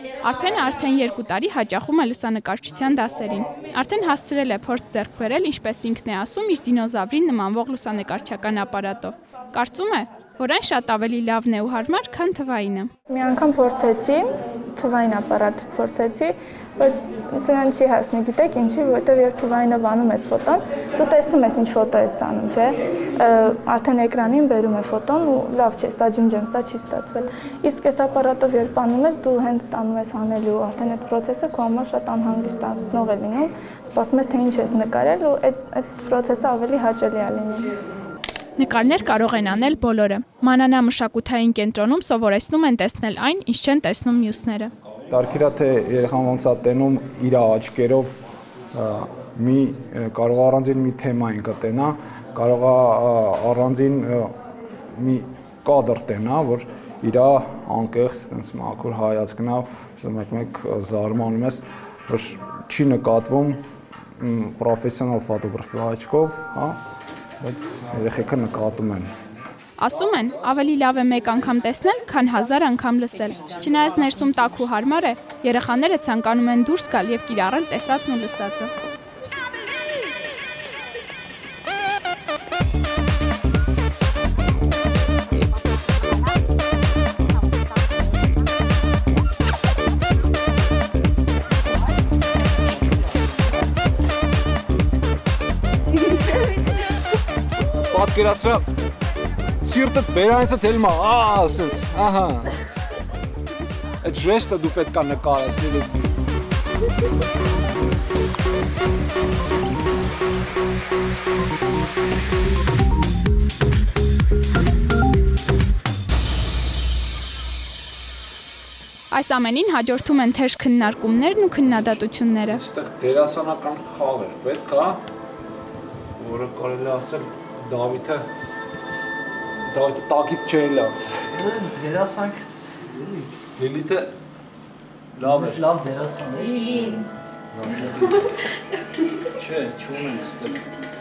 Արփենը արդեն 2 տարի հաճախում է լուսանկարչության դասերին։ Արդեն հասցրել է փորձ ձեռք բերել, ինչպես ինքն է ասում, իր դինոզավրին նմանվող լուսանկարչական ապարատով։ Կարծում է, որ այն շատ ավելի լավն է ու հարմար, քան թվայինը։ Մի անգամ փորձեցի, թվային ապարատ փորձեցի, բայց սրան չի հասնի, գիտեք ինչի, որովհետև երբ թվայինով անում ես ֆոտոն, դու տեսնում ես ինչ ֆոտո ես անում, չէ՞։ Արդեն էկրանին բերում է ֆոտոն ու լավ չէ, սա ջնջեմ, սա չի ստացվել։ Իսկ այս ապարատով երբ անում ես, դու հենց տանում ես անելու, արդեն այդ process-ը քո համար շատ անհանգստացնող է լինում, սպասում ես թե ինչ ես նկարել ու այդ այդ process-ը ավելի հաճելի է լինում։ Նկարներ կարող են անել բոլորը։ Մանանա մշակութային կենտրոնում սովորեցնում են տեսնել այն, ինչ չեն տեսնում մյուսները դարքիրա թե երեխան ոնց է տենում իր աչքերով մի կարող առանձին մի թեմա ինքը տենա, կարող առանձին մի կադր տենա, որ իր անկեղծ այնպես մաքուր հայացքն է, մեկ-մեկ զարմանում ես, որ չի նկատվում պրոֆեսիոնալ ֆոտոգրաֆի աչքով, հա, բայց երեխեքը նկատում են։ Ասում են, ավելի լավ է մեկ անգամ տեսնել, քան հազար անգամ լսել։ Չնայած ներսում տաք ու հարմար է, երեխաները ցանկանում են դուրս գալ եւ կիրառել տեսածն ու լսածը։ Պատկերացրա սիրտը բերանիցը դելմա, ա, ասես, ահա։ Այդ ժեստը դու պետքա նկարես լիլի։ Այս ամենին հաջորդում են թեժ քննարկումներն ու քննադատությունները։ Այստեղ դերասանական խաղ էր, պետք է որը կարելի ասել Դավիթը Դավիթը տակից չէ լավ։ Դերասանք Լիլիթը լավ է։ լավ դերասան է։ Լիլին։ Չէ, չունեմ ստեղ։